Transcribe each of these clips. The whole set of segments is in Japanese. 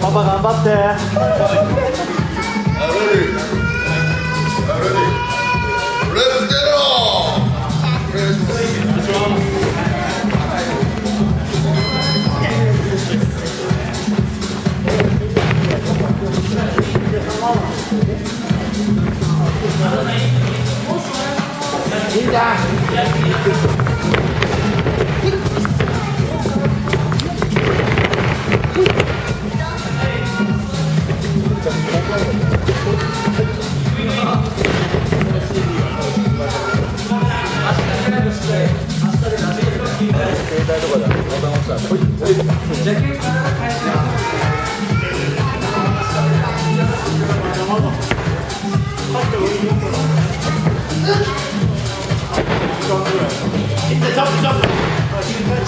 パパ頑張って。携帯とかで、またまた。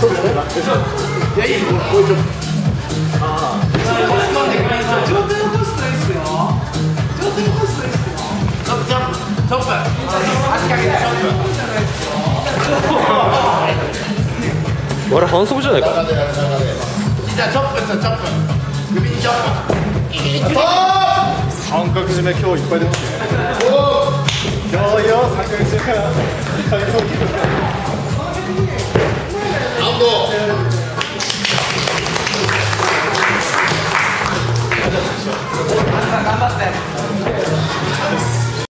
いいじゃんあれ反則じゃないかあチョップですよチョップ首にチョップ三角締め今日いっぱい出ますね今日よ三角締め頑張って。